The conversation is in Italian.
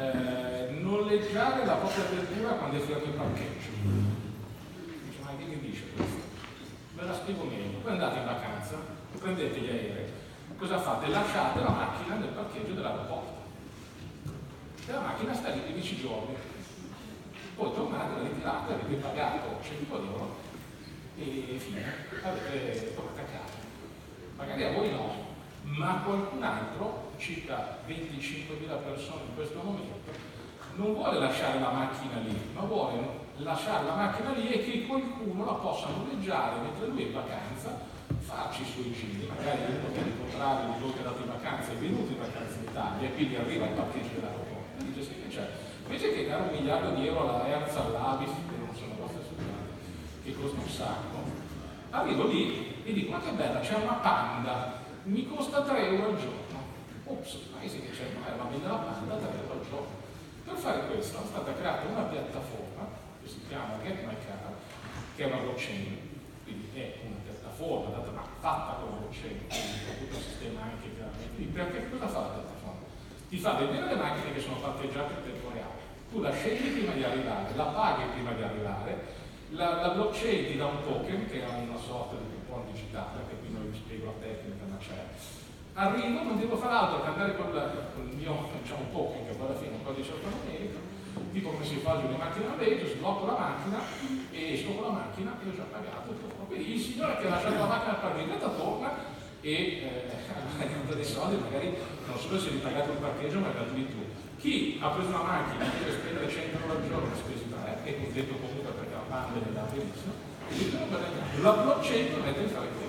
eh, noleggiare la propria vettura quando è finito il parcheggio. Dice, ma che mi dice questo? Ve la spiego meglio. Poi andate in vacanza, prendete gli aerei, cosa fate? Lasciate la macchina nel parcheggio dell'aeroporto. E la macchina sta lì 15 giorni. Poi tornate, la ritirate, avete pagato 100 euro e fine, avete tornato a casa. Magari a voi no, ma qualcun altro, circa 25.000 persone in questo momento, non vuole lasciare la macchina lì, ma vuole lasciare la macchina lì e che qualcuno la possa noleggiare mentre lui è in vacanza, farci i suoi giri, magari uno per incontrare di voi che è andato in vacanza, è venuto in vacanza in Italia e quindi arriva al parcheggio dell'aeroporto. E dice sì che c'è, invece che dare un miliardo di euro alla Hertz, all'Avis, che non sono cose assolutamente, che costa un sacco, arrivo lì e dico ma che bella, c'è una panda, mi costa 3 euro al giorno. Ops, ma sì che c'è, ma va bene la panda 3 euro al giorno. Per fare questo è stata creata una piattaforma che si chiama Get My Car, che è una blockchain, quindi è una piattaforma data, ma fatta con blockchain, quindi tutto il sistema anche. Quindi perché cosa fa la piattaforma? Ti fa vedere le macchine che sono parcheggiate in tempo reale. Tu la scegli prima di arrivare, la paghi prima di arrivare, la, la blockchain ti dà un token che è una sorta di coupon digitale, che qui non vi spiego la tecnica, ma c'è. Arrivo, non devo fare altro che andare con, il mio diciamo, token, che alla fine è un codice alfanumerico, tipo come si fa di una macchina a noleggio, sblocco la macchina e esco con la macchina e ho già pagato. Quindi il signore che ha lasciato la macchina parcheggiata torna e eh, ha dei soldi, magari non solo si è ripagato il parcheggio, ma è dato di tu. Chi ha preso una macchina e deve spendere 100 euro al giorno, ha speso 3, e così detto comunque perché la banda ne dà benissimo, la blockchain permette di fare questo